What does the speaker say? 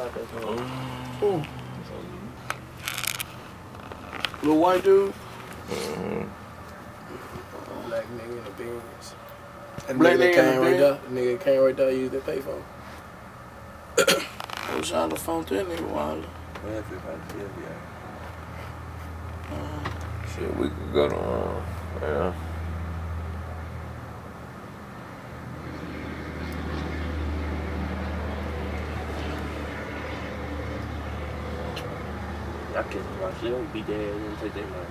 out there. So. Who? Little white dude? Mm-hmm. Black nigga in the Benz. That Black nigga, nigga that in came the right Benz? there. Nigga came right there. Used that payphone. I wish I had a phone to that nigga while. Man, if I did, yeah. Shit, we could go to, um, yeah. I can watch you be there